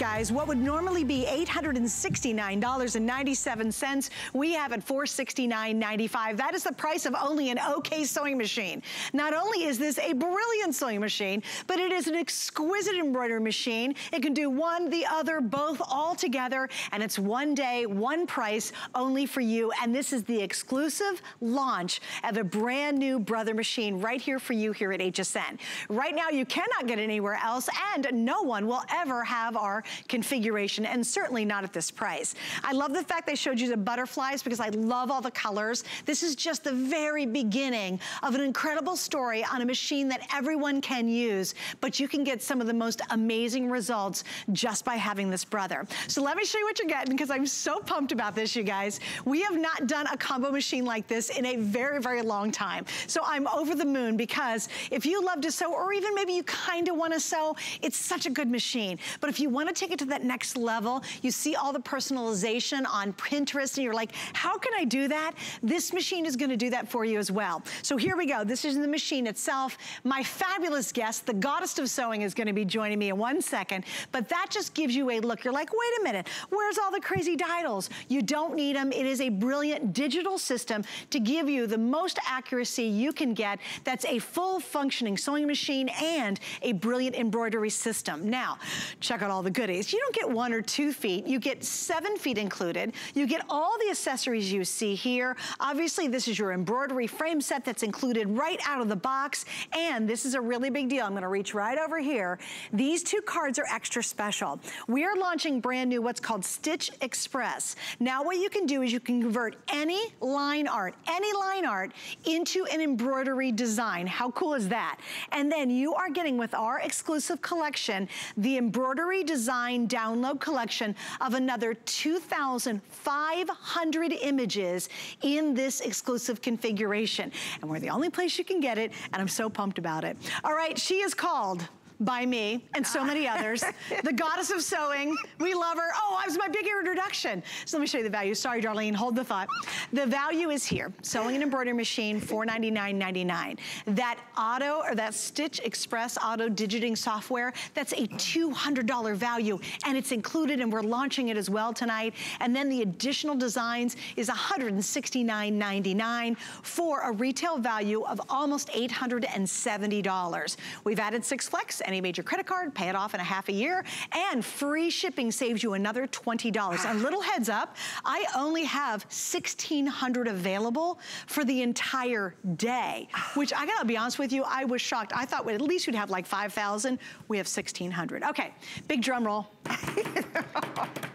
guys, what would normally be $869.97, we have at $469.95. That is the price of only an OK sewing machine. Not only is this a brilliant sewing machine, but it is an exquisite embroidery machine. It can do one, the other, both all together, and it's one day, one price, only for you. And this is the exclusive launch of a brand new Brother machine right here for you here at HSN. Right now, you cannot get anywhere else, and no one will ever have our configuration and certainly not at this price. I love the fact they showed you the butterflies because I love all the colors. This is just the very beginning of an incredible story on a machine that everyone can use, but you can get some of the most amazing results just by having this brother. So let me show you what you're getting because I'm so pumped about this, you guys. We have not done a combo machine like this in a very, very long time. So I'm over the moon because if you love to sew or even maybe you kind of want to sew, it's such a good machine. But if you want to take it to that next level, you see all the personalization on Pinterest and you're like, how can I do that? This machine is gonna do that for you as well. So here we go. This is the machine itself. My fabulous guest, the goddess of sewing is gonna be joining me in one second, but that just gives you a look. You're like, wait a minute, where's all the crazy dials? You don't need them. It is a brilliant digital system to give you the most accuracy you can get. That's a full functioning sewing machine and a brilliant embroidery system. Now, check out all the the goodies. You don't get one or two feet, you get seven feet included. You get all the accessories you see here. Obviously, this is your embroidery frame set that's included right out of the box. And this is a really big deal. I'm gonna reach right over here. These two cards are extra special. We are launching brand new what's called Stitch Express. Now what you can do is you can convert any line art, any line art into an embroidery design. How cool is that? And then you are getting with our exclusive collection, the embroidery design design download collection of another 2,500 images in this exclusive configuration. And we're the only place you can get it, and I'm so pumped about it. All right, she is called by me and so many others. the goddess of sewing. We love her. Oh, it was my big introduction. So let me show you the value. Sorry, Darlene, hold the thought. The value is here. Sewing and embroidery machine, $499.99. That auto or that Stitch Express auto digiting software, that's a $200 value and it's included and we're launching it as well tonight. And then the additional designs is $169.99 for a retail value of almost $870. We've added six flex any major credit card, pay it off in a half a year, and free shipping saves you another $20. Ah. a little heads up, I only have 1,600 available for the entire day, ah. which I gotta be honest with you, I was shocked. I thought at least we'd have like 5,000. We have 1,600. Okay, big drum roll.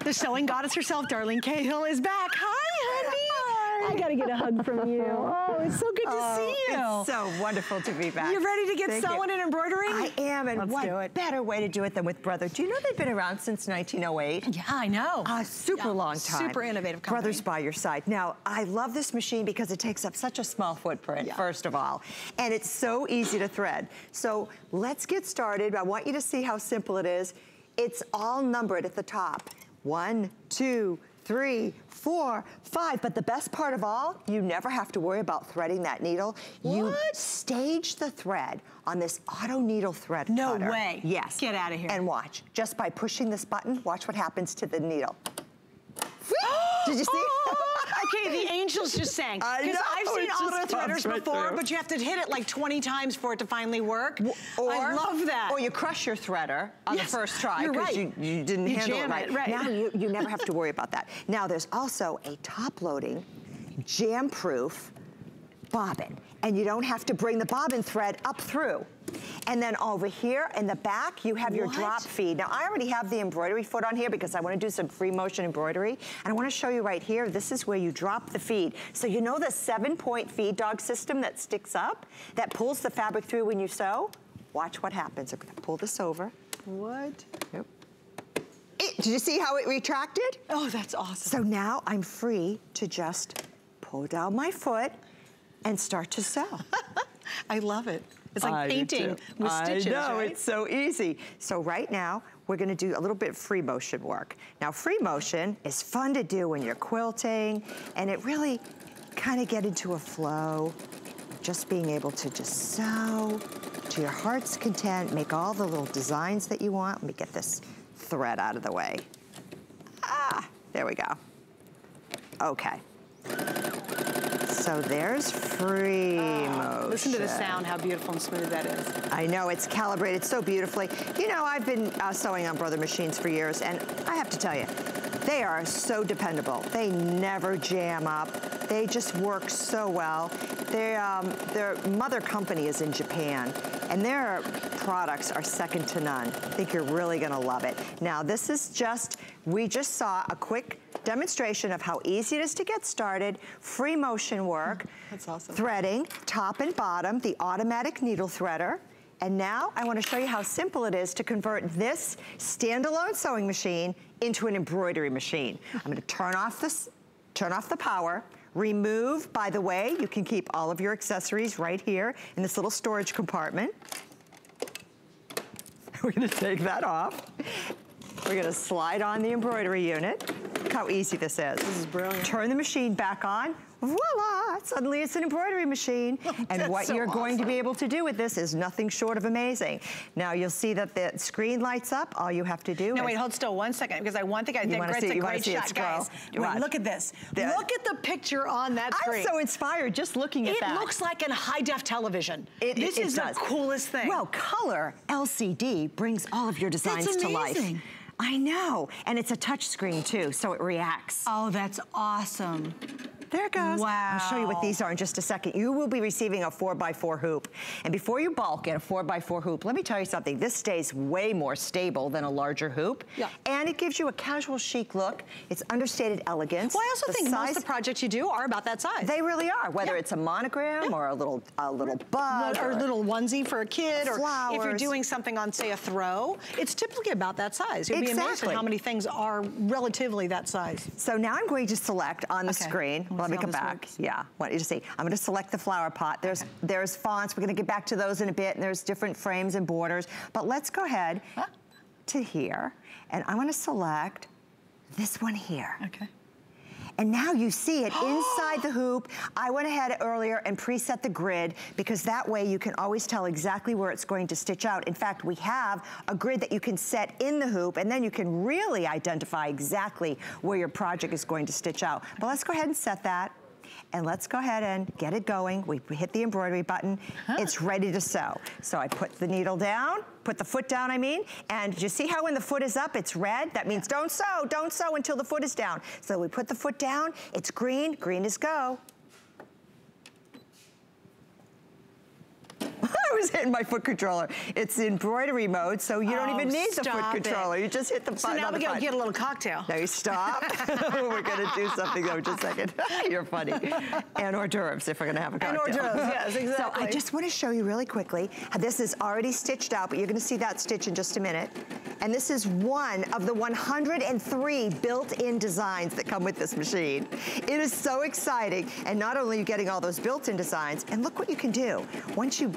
the sewing goddess herself, Darlene Cahill, is back. Hi, I gotta get a hug from you. Oh, it's so good to oh, see you. It's so wonderful to be back. You're ready to get Thank sewing you. and embroidering? I am, and Let's what better way to do it than with Brother. Do you know they've been around since 1908? Yeah, I know. A super yeah. long time. Super innovative company. Brothers by your side. Now, I love this machine because it takes up such a small footprint, yeah. first of all. And it's so easy to thread. So let's get started. I want you to see how simple it is. It's all numbered at the top. One, two, three, four, five. But the best part of all, you never have to worry about threading that needle. What? You stage the thread on this auto needle thread No cutter. way. Yes. Get out of here. And watch, just by pushing this button, watch what happens to the needle. Did you see? Okay, the angels just sang. Because I've seen auto threaders right before, through. but you have to hit it like 20 times for it to finally work. Or, I love that. Or you crush your threader on yes, the first try because right. you, you, didn't you handle it right. it right. Now you, you never have to worry about that. Now there's also a top-loading, jam-proof bobbin. And you don't have to bring the bobbin thread up through. And then over here in the back, you have your drop feed. Now, I already have the embroidery foot on here because I want to do some free motion embroidery. And I want to show you right here, this is where you drop the feed. So you know the seven-point feed dog system that sticks up, that pulls the fabric through when you sew? Watch what happens. I'm going to pull this over. What? Yep. It, did you see how it retracted? Oh, that's awesome. So now I'm free to just pull down my foot and start to sew. I love it. It's like I painting with stitches, I know, right? it's so easy. So right now, we're gonna do a little bit of free motion work. Now, free motion is fun to do when you're quilting, and it really kind of get into a flow. Just being able to just sew to your heart's content, make all the little designs that you want. Let me get this thread out of the way. Ah, there we go. Okay. So there's free motion. Listen to the sound, how beautiful and smooth that is. I know, it's calibrated so beautifully. You know, I've been uh, sewing on Brother machines for years, and I have to tell you, they are so dependable. They never jam up. They just work so well. They, um, their mother company is in Japan, and their products are second to none. I think you're really gonna love it. Now, this is just, we just saw a quick demonstration of how easy it is to get started, free motion work. That's awesome. Threading, top and bottom, the automatic needle threader. And now I wanna show you how simple it is to convert this standalone sewing machine into an embroidery machine. I'm gonna turn off this, turn off the power, remove, by the way, you can keep all of your accessories right here in this little storage compartment. We're gonna take that off. We're gonna slide on the embroidery unit. How easy this is. This is brilliant. Turn the machine back on, voila, suddenly it's an embroidery machine. and what so you're going to be able to do with this is nothing short of amazing. Now you'll see that the screen lights up. All you have to do No, wait, hold still one second, because I want the get You wanna see- a great see it shot, guys. Wait, look at this. The- look at the picture on that I'm so inspired just looking at it that. looks like a high def television. It- this it is does. the coolest thing. Well, color LCD brings all of your designs to life. I know, and it's a touch screen too, so it reacts. oh, that's awesome. There it goes. Wow. I'll show you what these are in just a second. You will be receiving a four by four hoop. And before you bulk in a four by four hoop, let me tell you something. This stays way more stable than a larger hoop. Yeah. And it gives you a casual chic look. It's understated elegance. Well, I also The think most of the projects you do are about that size. They really are, whether Yeah. it's a monogram or a little a little bug or a little onesie for a kid, or if you're doing something on, say, a throw, it's typically about that size. You'll be amazed at how many things are relatively that size. So now I'm going to select on the Okay. screen. Me how come back. works. Yeah, want you to see. I'm gonna select the flower pot. There's there's fonts. We're gonna get back to those in a bit, and there's different frames and borders. But let's go ahead Huh? to here, and I wanna select this one here. Okay. And now you see it inside the hoop. I went ahead earlier and preset the grid because that way you can always tell exactly where it's going to stitch out. In fact, we have a grid that you can set in the hoop and then you can really identify exactly where your project is going to stitch out. But let's go ahead and set that. And let's go ahead and get it going. We hit the embroidery button. Uh-huh. It's ready to sew. So I put the needle down, put the foot down, I mean, and you see how when the foot is up, it's red? That means don't sew, don't sew until the foot is down. So we put the foot down, it's green, green is go. Was hitting my foot controller. It's embroidery mode, so you don't Oh, even need the foot it. controller. You just hit the button. So now we gotta get a little cocktail. Now you stop. we're gonna do something though, just a second. You're funny. And hors d'oeuvres if we're gonna have a cocktail. And hors d'oeuvres, yes, exactly. So I just wanna show you really quickly. how This is already stitched out, but you're gonna see that stitch in just a minute. And this is one of the 103 built-in designs that come with this machine. It is so exciting. And not only are you getting all those built-in designs, and look what you can do. Once you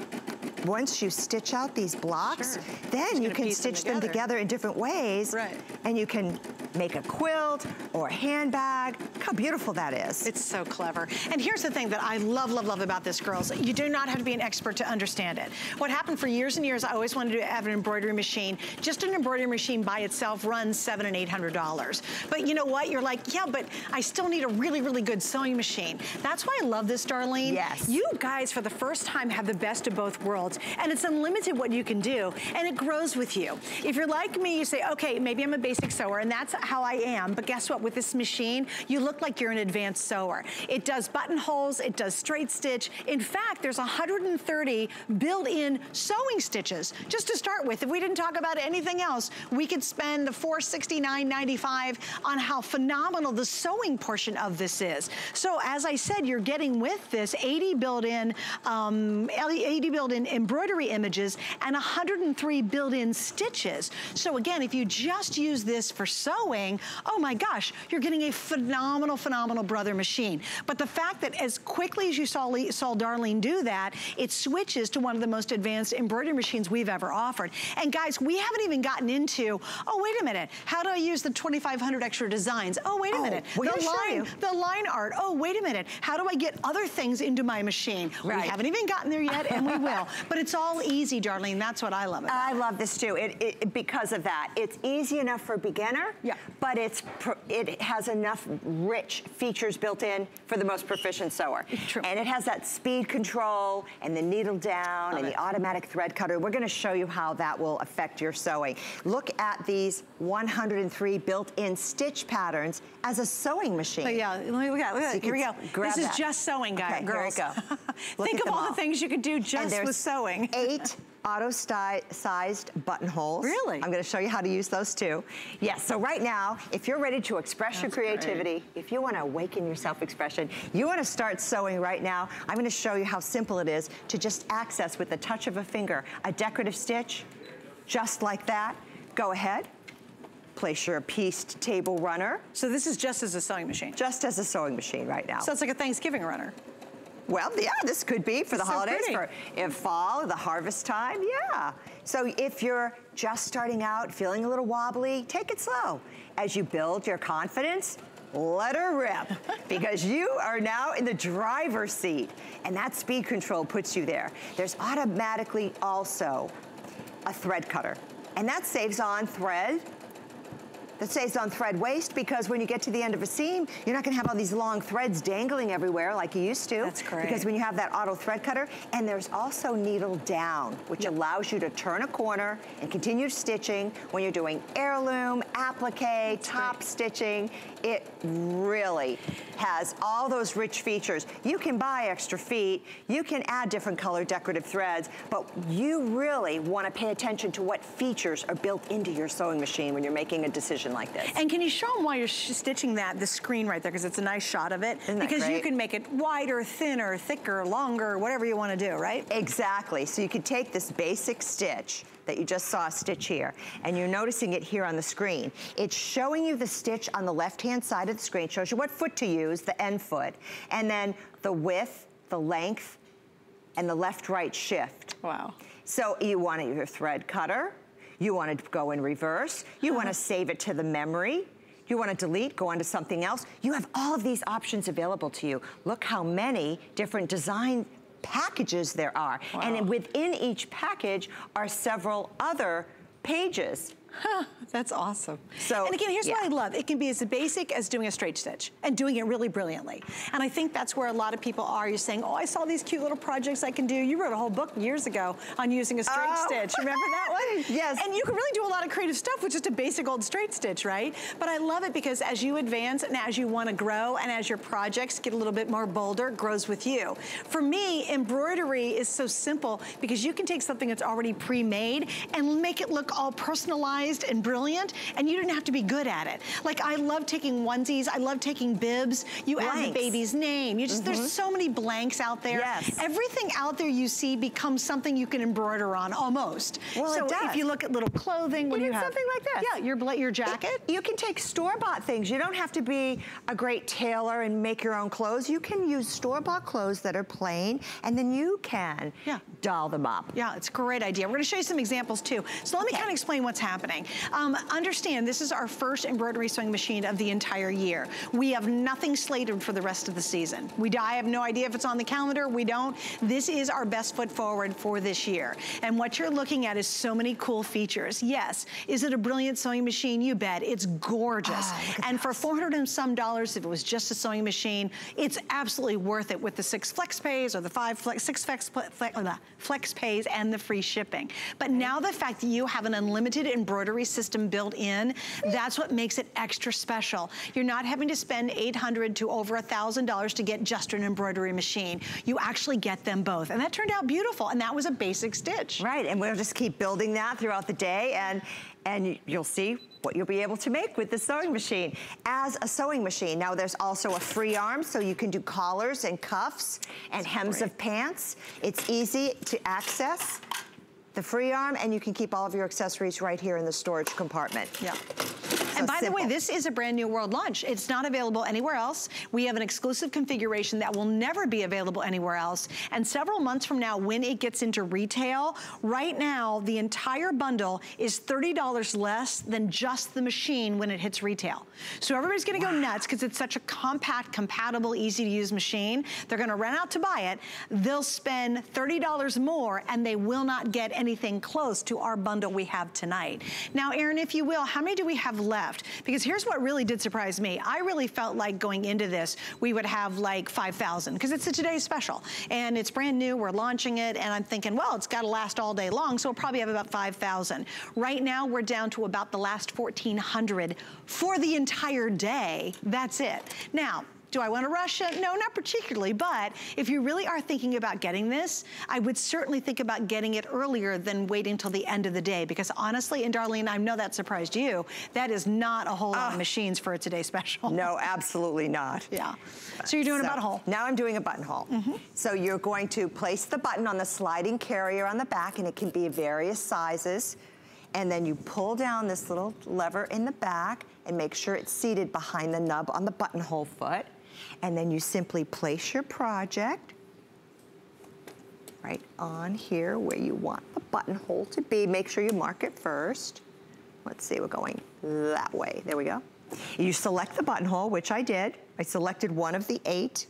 once you stitch out these blocks, Sure. then you can piece them stitch them together. together in different ways. Right. And you can make a quilt or a handbag. Look how beautiful that is. It's so clever. And here's the thing that I love, love, love about this, girls. You do not have to be an expert to understand it. What happened for years and years, I always wanted to have an embroidery machine. Just an embroidery machine by itself runs seven and eight hundred dollars. But you know what? You're like, yeah, but I still need a really, really good sewing machine. That's why I love this, Darlene. Yes. You guys, for the first time, have the best of both worlds. And it's unlimited what you can do. And it grows with you. If you're like me, you say, okay, maybe I'm a basic sewer, and that's how I am. But guess what? With this machine, you look like you're an advanced sewer. It does buttonholes, it does straight stitch. In fact, there's 130 built-in sewing stitches. Just to start with, if we didn't talk about anything else, we could spend the $469.95 on how phenomenal the sewing portion of this is. So as I said, you're getting with this 80 built-in um, 80 built-in embroidery images and 103 built-in stitches. So again, if you just use this for sewing, oh my gosh, you're getting a phenomenal, phenomenal brother machine. But the fact that as quickly as you saw, Lee, saw Darlene do that, it switches to one of the most advanced embroidery machines we've ever offered. And guys, we haven't even gotten into, oh, wait a minute, how do I use the 2,500 extra designs? Oh, wait a Oh, minute, we're the line, the line art. Oh, wait a minute, how do I get other things into my machine? Right. We haven't even gotten there yet, and we will. But it's all easy, Darlene. That's what I love about I love this too, it, it, because of that. It's easy enough for beginner, yeah. but it's it has enough rich features built in for the most proficient sewer. True. And it has that speed control and the needle down love and it. the automatic thread cutter. We're gonna show you how that will affect your sewing. Look at these 103 built-in stitch patterns as a sewing machine. But yeah, look at, look at so here we go. This that. is just sewing, guys, okay, girls. Here we go. Think of all, all the things you could do just with sewing. eight auto-sized buttonholes. Really? I'm gonna show you how to use those too. Yes, so right now, if you're ready to express That's your creativity, great. if you wanna awaken your self-expression, you wanna start sewing right now, I'm gonna show you how simple it is to just access with the touch of a finger a decorative stitch, just like that. Go ahead, place your pieced table runner. So this is just as a sewing machine? Just as a sewing machine right now. So it's like a Thanksgiving runner. Well, yeah, this could be for the so holidays, pretty. for in fall, the harvest time, yeah. So if you're just starting out, feeling a little wobbly, take it slow. As you build your confidence, let her rip because you are now in the driver's seat and that speed control puts you there. There's automatically also a thread cutter and that saves on thread that saves on thread waste because when you get to the end of a seam, you're not gonna have all these long threads dangling everywhere like you used to. That's great. Because when you have that auto thread cutter, and there's also needle down, which yep. allows you to turn a corner and continue stitching when you're doing heirloom, applique, That's top great. stitching. It really has all those rich features. You can buy extra feet, you can add different color decorative threads, but you really wanna pay attention to what features are built into your sewing machine when you're making a decision like this. And can you show them while you're stitching that, the screen right there, because it's a nice shot of it. Isn't because you can make it wider, thinner, thicker, longer, whatever you want to do, right? Exactly. So you could take this basic stitch that you just saw a stitch here, and you're noticing it here on the screen. It's showing you the stitch on the left-hand side of the screen, shows you what foot to use, the end foot, and then the width, the length, and the left-right shift. Wow. So you want your thread cutter, you want to go in reverse. You want to uh-huh. save it to the memory. You want to delete, go on to something else. You have all of these options available to you. Look how many different design packages there are. Wow. And within each package are several other pages Huh, that's awesome. So, and again, here's yeah. what I love. It can be as basic as doing a straight stitch and doing it really brilliantly. And I think that's where a lot of people are. You're saying, oh, I saw these cute little projects I can do. You wrote a whole book years ago on using a straight oh. stitch. Remember that one? yes. And you can really do a lot of creative stuff with just a basic old straight stitch, right? But I love it because as you advance and as you want to grow and as your projects get a little bit more bolder, grows with you. For me, embroidery is so simple because you can take something that's already pre-made and make it look all personalized customized and brilliant, and you didn't have to be good at it. Like, I love taking onesies. I love taking bibs. You Blanks. add the baby's name. You just, mm -hmm. there's mm-hmm. so many blanks out there. Yes. Everything out there you see becomes something you can embroider on, almost. Well, so if you look at little clothing, what Even do you have? something like this. Yeah, your, your jacket. It, you can take store-bought things. You don't have to be a great tailor and make your own clothes. You can use store-bought clothes that are plain, and then you can yeah. doll them up. Yeah, it's a great idea. We're gonna show you some examples too. So let me kind of explain what's happening. Um, understand, this is our first embroidery sewing machine of the entire year. We have nothing slated for the rest of the season. We I have no idea if it's on the calendar. We don't. This is our best foot forward for this year. And what you're looking at is so many cool features. Yes, is it a brilliant sewing machine? You bet. It's gorgeous. Oh, and for 400 and some dollars, if it was just a sewing machine, it's absolutely worth it with the six flex pays or the five flex, six flex, flex, flex pays and the free shipping. But now the fact that you have an unlimited embroidery system built in, that's what makes it extra special. You're not having to spend 800 to over $1,000 to get just an embroidery machine. You actually get them both. And that turned out beautiful. And that was a basic stitch. Right, and we'll just keep building that throughout the day and, and you'll see what you'll be able to make with the sewing machine as a sewing machine. Now there's also a free arm so you can do collars and cuffs and That's hems great. of pants. It's easy to access the free arm, and you can keep all of your accessories right here in the storage compartment. Yeah. And by simple. the way, this is a brand new world launch. It's not available anywhere else. We have an exclusive configuration that will never be available anywhere else. And several months from now, when it gets into retail, right now, the entire bundle is $30 less than just the machine when it hits retail. So everybody's gonna wow. go nuts because it's such a compact, compatible, easy to use machine. They're gonna run out to buy it. They'll spend $30 more and they will not get anything close to our bundle we have tonight. Now, Aaron, if you will, how many do we have left? Because here's what really did surprise me. I really felt like going into this, we would have like 5,000 because it's a today's special and it's brand new. We're launching it and I'm thinking, well, it's got to last all day long. So we'll probably have about 5,000. Right now, we're down to about the last 1,400 for the entire day. That's it. Now, do I want to rush it? No, not particularly, but if you really are thinking about getting this, I would certainly think about getting it earlier than waiting till the end of the day because honestly, and Darlene, I know that surprised you, that is not a whole uh, lot of ah. machines for a Today Special. No, absolutely not. Yeah. So you're doing so, a buttonhole. Now I'm doing a buttonhole. Mm -hmm. So you're going to place the button on the sliding carrier on the back and it can be various sizes. And then you pull down this little lever in the back and make sure it's seated behind the nub on the buttonhole foot. And then you simply place your project right on here where you want the buttonhole to be. Make sure you mark it first. Let's see, we're going that way. There we go. You select the buttonhole, which I did. I selected one of the eight.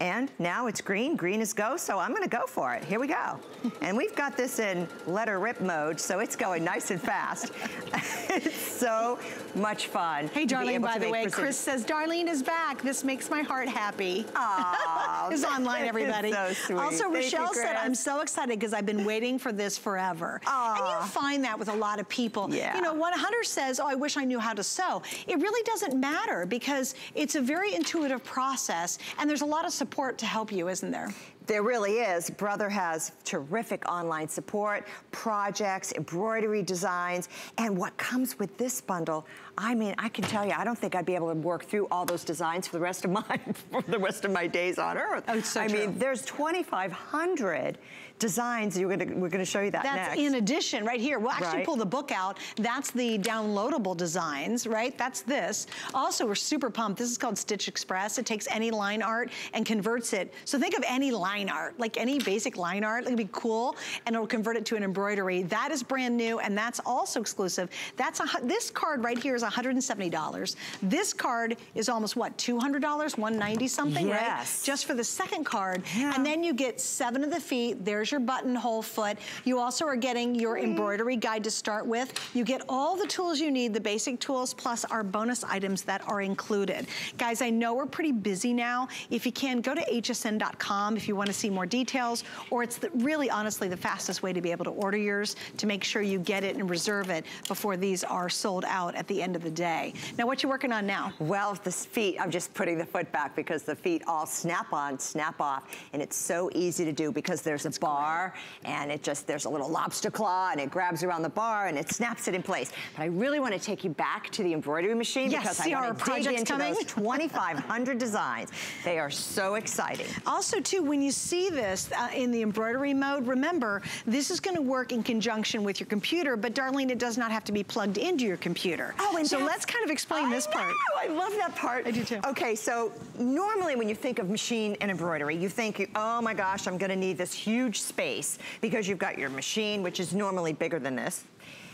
And now it's green, green is go, so I'm gonna go for it. Here we go. and we've got this in letter rip mode, so it's going nice and fast. it's so much fun. Hey, Darlene, by the way, precision. Chris says, Darlene is back. This makes my heart happy. Aww. is online, everybody. so sweet. Also, Thank Rochelle you, said, I'm so excited because I've been waiting for this forever. Aww. And you find that with a lot of people. Yeah. You know, when Hunter says, oh, I wish I knew how to sew, it really doesn't matter because it's a very intuitive process and there's a lot of support support to help you, isn't there? There really is. Brother has terrific online support, projects, embroidery designs, and what comes with this bundle, I mean, I can tell you, I don't think I'd be able to work through all those designs for the rest of my, for the rest of my days on earth. Oh, so I true. mean, there's 2,500 designs. You're gonna, we're gonna show you that That's next. in addition, right here. We'll actually right. pull the book out. That's the downloadable designs, right? That's this. Also, we're super pumped. This is called Stitch Express. It takes any line art and converts it. So think of any line art, like any basic line art. It'll be cool, and it'll convert it to an embroidery. That is brand new, and that's also exclusive. That's a, This card right here is $170. This card is almost, what, $200? 190 something, yes. right? Just for the second card. Yeah. And then you get seven of the feet. There's your buttonhole foot. You also are getting your embroidery guide to start with. You get all the tools you need, the basic tools, plus our bonus items that are included. Guys, I know we're pretty busy now. If you can, go to hsn.com if you want to see more details, or it's the, really honestly the fastest way to be able to order yours to make sure you get it and reserve it before these are sold out at the end of the day. Now, what you working on now? Well, the feet, I'm just putting the foot back because the feet all snap on, snap off, and it's so easy to do because there's That's a bar and it just, there's a little lobster claw and it grabs around the bar and it snaps it in place. But I really want to take you back to the embroidery machine yes, because I want to dig into coming. those 2,500 designs. They are so exciting. Also, too, when you see this uh, in the embroidery mode, remember, this is going to work in conjunction with your computer, but Darlene, it does not have to be plugged into your computer. Oh, and so let's kind of explain I this know, part. I love that part. I do too. Okay, so normally when you think of machine and embroidery, you think, oh my gosh, I'm going to need this huge space because you've got your machine, which is normally bigger than this,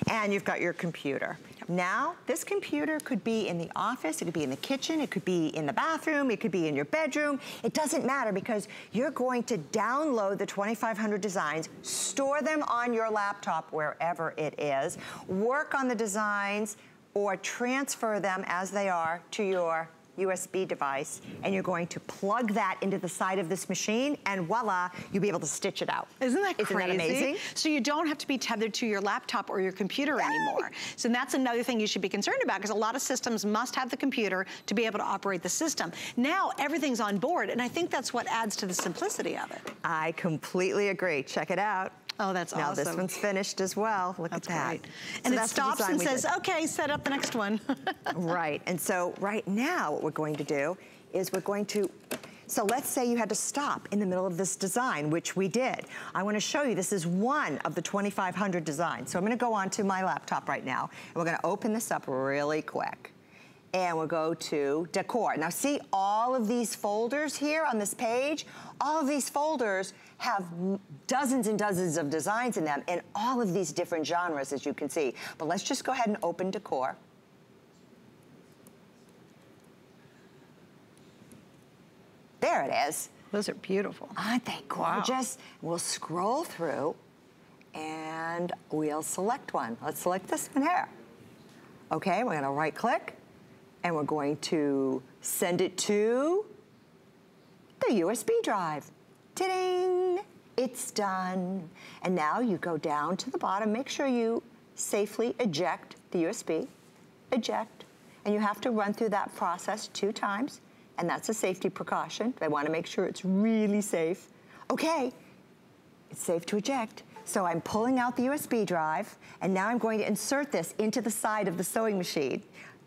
and you've got your computer. Now, this computer could be in the office, it could be in the kitchen, it could be in the bathroom, it could be in your bedroom. It doesn't matter because you're going to download the 2,500 designs, store them on your laptop wherever it is, work on the designs, or transfer them as they are to your USB device and you're going to plug that into the side of this machine and voila, you'll be able to stitch it out. Isn't that Isn't crazy? That amazing? So you don't have to be tethered to your laptop or your computer anymore. So that's another thing you should be concerned about because a lot of systems must have the computer to be able to operate the system. Now everything's on board and I think that's what adds to the simplicity of it. I completely agree. Check it out. Oh, that's now awesome. Now this one's finished as well. Look that's at that. Great. And so it stops and says, okay, set up the next one. right, and so right now what we're going to do is we're going to So let's say you had to stop in the middle of this design, which we did. I wanna show you, this is one of the 2,500 designs. So I'm gonna go onto my laptop right now, and we're gonna open this up really quick. And we'll go to decor. Now see all of these folders here on this page? All of these folders have dozens and dozens of designs in them in all of these different genres, as you can see. But let's just go ahead and open decor. There it is. Those are beautiful. Aren't they gorgeous? Wow. We'll scroll through and we'll select one. Let's select this one here. Okay, we're gonna right click and we're going to send it to the USB drive. Ta-ding! It's done. And now you go down to the bottom, make sure you safely eject the USB, eject, and you have to run through that process two times and that's a safety precaution. They wanna make sure it's really safe. Okay, it's safe to eject. So I'm pulling out the USB drive, and now I'm going to insert this into the side of the sewing machine.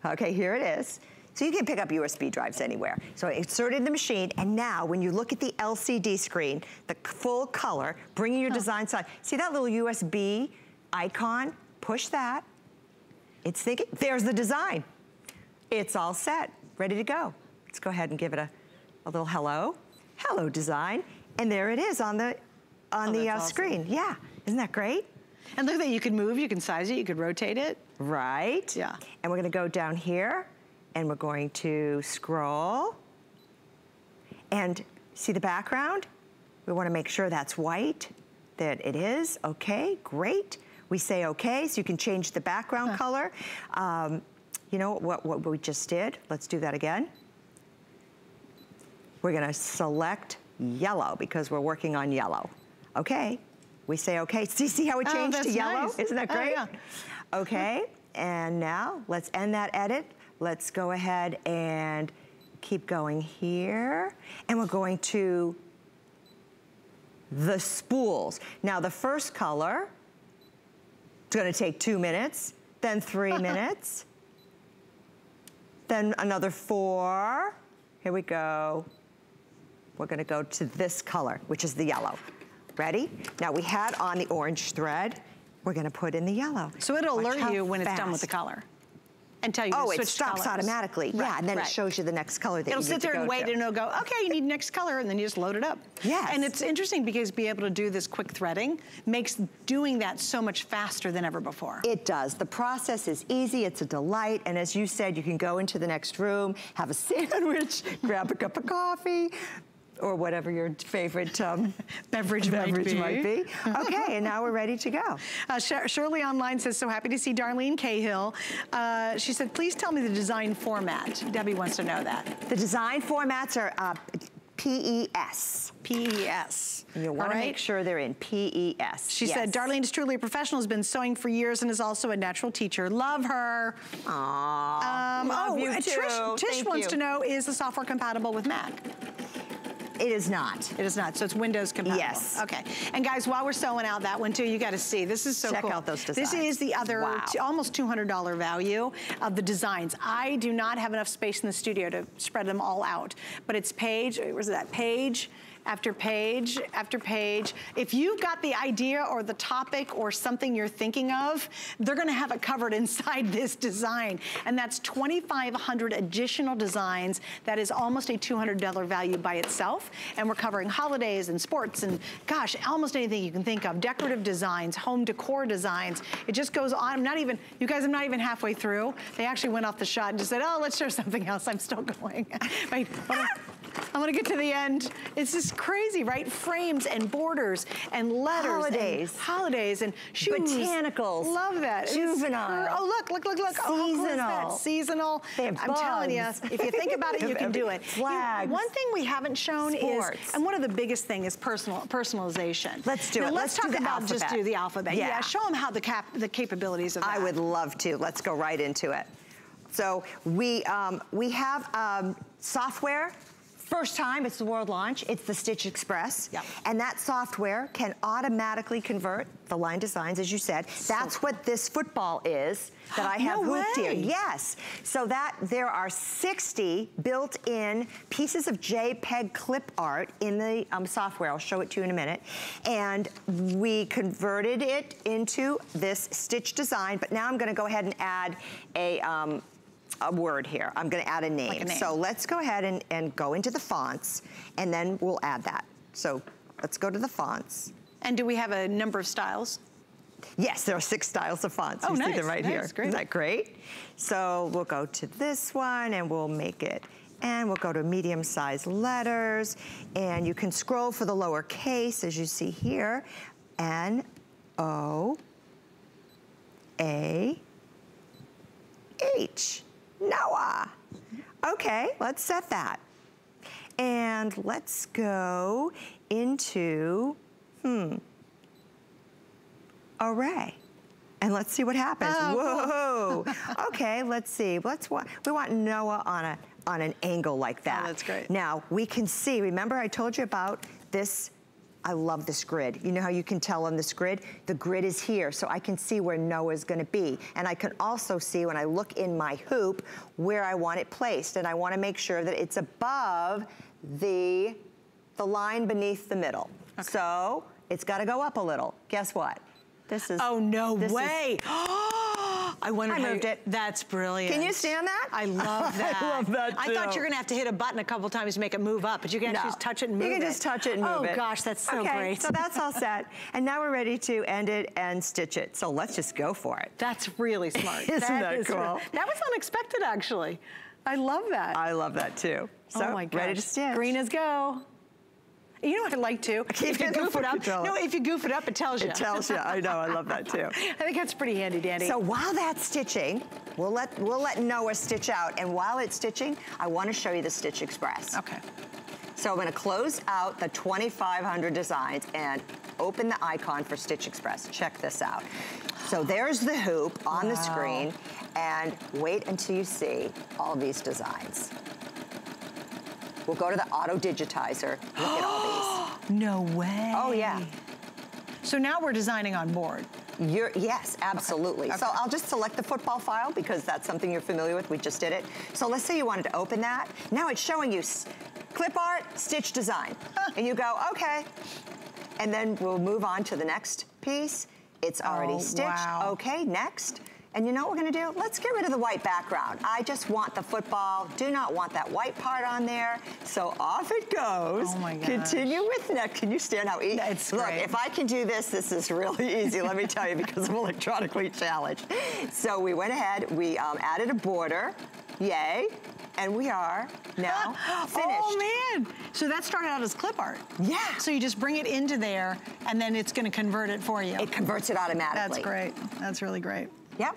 Okay, here it is. So you can pick up USB drives anywhere. So I inserted the machine, and now when you look at the LCD screen, the full color, bringing your design side, see that little USB icon? Push that. It's thinking, there's the design. It's all set, ready to go. Let's go ahead and give it a, a little hello. Hello design. And there it is on the, on oh, the uh, awesome. screen. Yeah, isn't that great? And look at that, you can move, you can size it, you could rotate it. Right. Yeah. And we're gonna go down here and we're going to scroll. And see the background? We wanna make sure that's white, that it is. Okay, great. We say okay, so you can change the background huh. color. Um, you know what, what we just did? Let's do that again. We're gonna select yellow because we're working on yellow. Okay, we say okay. See, see how it oh, changed oh, to yellow? Nice. Isn't that oh, great? Oh, yeah. Okay, and now let's end that edit. Let's go ahead and keep going here. And we're going to the spools. Now the first color, it's gonna take two minutes, then three minutes, then another four. Here we go. We're gonna go to this color, which is the yellow. Ready? Now we had on the orange thread, we're gonna put in the yellow. So it'll Watch alert you when fast. it's done with the color and tell you oh, to switch it stops colors. automatically. Right, yeah, and then right. it shows you the next color that it'll you need sit there and wait, to. and it'll go, okay, you need next color, and then you just load it up. Yes. And it's interesting because being able to do this quick threading makes doing that so much faster than ever before. It does. The process is easy. It's a delight. And as you said, you can go into the next room, have a sandwich, grab a cup of coffee, or whatever your favorite um, beverage, beverage might be. Might be. okay, and now we're ready to go. Uh, Shirley online says, so happy to see Darlene Cahill. Uh, she said, please tell me the design format. Debbie wants to know that. The design formats are uh, PES. PES. You want right. to make sure they're in PES. She yes. said, Darlene is truly a professional, has been sewing for years and is also a natural teacher. Love her. Aww, um, love oh, you too. Trish, Tish wants you. to know, is the software compatible with Mac? It is not. It is not. So it's Windows compatible. Yes. Okay. And guys, while we're sewing out that one too, you got to see. This is so Check cool. out those designs. This is the other wow. almost $200 value of the designs. I do not have enough space in the studio to spread them all out. But it's page, where's it that? Page, after page after page. If you've got the idea or the topic or something you're thinking of, they're gonna have it covered inside this design. And that's 2,500 additional designs. That is almost a $200 value by itself. And we're covering holidays and sports and gosh, almost anything you can think of. Decorative designs, home decor designs. It just goes on. I'm not even, you guys, I'm not even halfway through. They actually went off the shot and just said, oh, let's show something else. I'm still going. Wait, I want to get to the end. It's just crazy, right? Frames and borders and letters. Holidays. And holidays and shoes. Botanicals. Love that. Juvenile. oh, look, look, look, look. Seasonal. Oh, Seasonal. I'm bugs. telling you, if you think about it, you can do it. Flags. You, one thing we haven't shown Sports. is, and one of the biggest thing is personal personalization. Let's do now, it. Let's, let's talk about alphabet. just do the alphabet. Yeah. yeah. Show them how the cap the capabilities of that. I would love to. Let's go right into it. So we um, we have um, software First time, it's the world launch. It's the Stitch Express. Yep. And that software can automatically convert the line designs, as you said. That's so what this football is that I have no hooped here. Yes. So that there are 60 built-in pieces of JPEG clip art in the um, software. I'll show it to you in a minute. And we converted it into this Stitch design, but now I'm gonna go ahead and add a, um, a word here. I'm gonna add a name. Like a name. So let's go ahead and, and go into the fonts and then we'll add that. So let's go to the fonts. And do we have a number of styles? Yes, there are six styles of fonts. Oh, you nice, see them right nice, here. great. Isn't that great? So we'll go to this one and we'll make it and we'll go to medium-sized letters and you can scroll for the lower case as you see here. N O A H. Noah. Okay, let's set that. And let's go into, hmm, array. And let's see what happens. Oh, Whoa. okay, let's see. Let's wa we want Noah on a on an angle like that. Oh, that's great. Now we can see, remember I told you about this I love this grid. You know how you can tell on this grid? The grid is here, so I can see where Noah's gonna be. And I can also see when I look in my hoop where I want it placed. And I wanna make sure that it's above the, the line beneath the middle. So it's gotta go up a little. Guess what? This is- Oh, no this is- way. I wonder I moved you- it. That's brilliant. Can you stand that? I love that. I love that too. I thought you were gonna have to hit a button a couple times to make it move up, but you can actually No. just touch it and move it. You it. can just touch it and move oh, it. Oh gosh, that's so okay, great. so that's all set. And now we're ready to end it and stitch it. So let's just go for it. That's really smart. Isn't that is cool? real- That was unexpected, actually. I love that. I love that too. So oh my gosh. ready to stitch. Green is go. You know what I like too? If you goof it up, no, if you goof it up, it tells you. It tells you. I know. I love that too. I think that's pretty handy dandy. So while that's stitching, we'll let we'll let Noah stitch out. And while it's stitching, I want to show you the Stitch Express. okay. So I'm going to close out the 2,500 designs and open the icon for Stitch Express. Check this out. So there's the hoop on the screen, and wait until you see all these designs. We'll go to the auto digitizer. Look at all these. No way. Oh, yeah. So now we're designing on board. You're, yes, absolutely. So I'll just select the football file because that's something you're familiar with. We just did it. So let's say you wanted to open that. Now it's showing you clip art, stitch design. and you go, okay. And then we'll move on to the next piece. It's already Oh, stitched. wow. Okay, next. And you know what we're gonna do? Let's get rid of the white background. I just want the football, do not want that white part on there. So off it goes. Oh my gosh. Continue with next. Can you stand how easy? It's Look, great. if I can do this, this is really easy, let me tell you, because I'm electronically challenged. So we went ahead, we um, added a border, yay, and we are now finished. Oh man! So that started out as clip art. Yeah. So you just bring it into there, and then it's going to convert it for you. It converts it automatically. That's great. That's really great. Yep.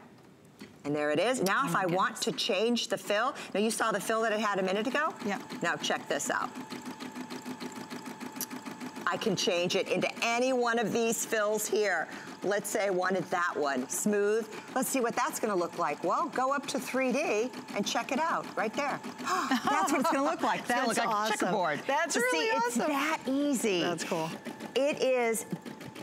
And there it is. Now, Oh if I want to change the fill, now you saw the fill that it had a minute ago? Yeah. Now check this out. I can change it into any one of these fills here. Let's say I wanted that one, smooth. Let's see what that's gonna look like. Well, go up to 3D and check it out, right there. that's what it's gonna look like. It's That's look like awesome. a checkerboard. That's really see, awesome. It's that easy. That's cool. It is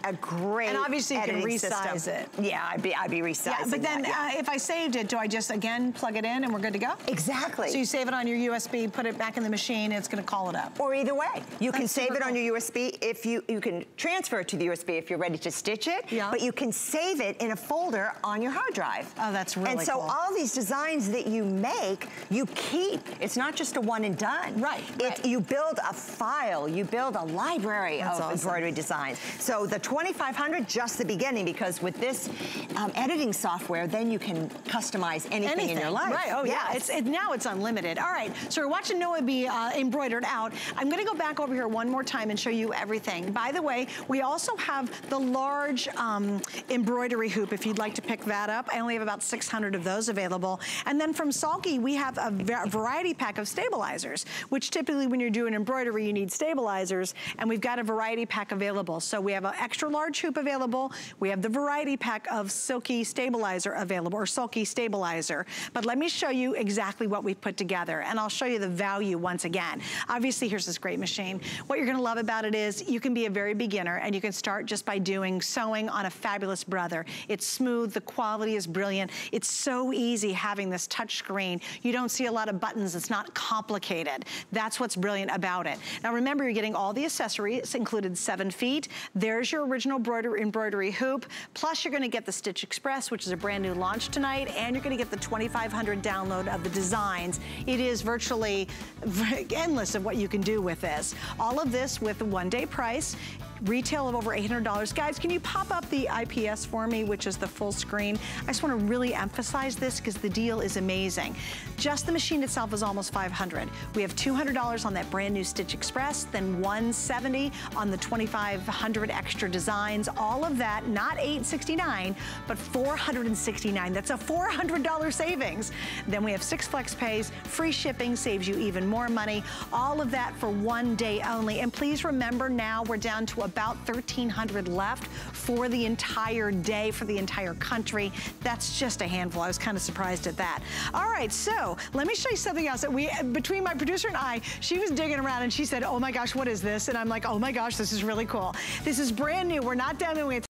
a great And obviously you can resize system. it. Yeah, I'd be, I'd be resizing Yeah, but then that, yeah. uh, if I saved it, do I just again plug it in and we're good to go? Exactly. So you save it on your USB, put it back in the machine, it's going to call it up. Or either way. You can save it on your USB if you, you can transfer it to the USB if you're ready to stitch it. Yeah. But you can save it in a folder on your hard drive. Oh, that's really And so cool. all these designs that you make, you keep. It's not just a one and done. Right, It, right. You build a file, you build a library That's of awesome. embroidery designs. So the 2500, just the beginning, because with this um, editing software, then you can customize anything, in your life. Right, oh yeah, it's, it, now it's unlimited. All right, so we're watching Noah be uh, embroidered out. I'm gonna go back over here one more time and show you everything. By the way, we also have the large um, embroidery hoop if you'd like to pick that up. I only have about 600 of those available. And then from Sulky, we have a variety pack of stabilizers, which typically when you're doing embroidery, you need stabilizers, and we've got a variety pack available. So we have an extra extra large hoop available. We have the variety pack of Silky Stabilizer available, or Sulky Stabilizer. But let me show you exactly what we've put together, and I'll show you the value once again. Obviously, here's this great machine. What you're gonna love about it is you can be a very beginner, and you can start just by doing sewing on a fabulous brother. It's smooth, the quality is brilliant. It's so easy having this touch screen. You don't see a lot of buttons, it's not complicated. That's what's brilliant about it. Now remember, you're getting all the accessories, included seven feet. There's your original embroidery, embroidery hoop. Plus you're gonna get the Stitch Express, which is a brand new launch tonight, and you're gonna get the 2500 download of the designs. It is virtually endless of what you can do with this. All of this with a one day price retail of over $800. Guys, can you pop up the IPS for me, which is the full screen? I just wanna really emphasize this because the deal is amazing. Just the machine itself is almost 500. We have $200 on that brand new Stitch Express, then 170 on the 2500 extra designs. All of that, not 869, but 469. That's a $400 savings. Then we have six flex pays, free shipping saves you even more money. All of that for one day only. And please remember now we're down to about 1,300 left for the entire day, for the entire country. That's just a handful. I was kind of surprised at that. All right, so let me show you something else that we, between my producer and I, she was digging around and she said, oh my gosh, what is this? And I'm like, oh my gosh, this is really cool. This is brand new. We're not demoing it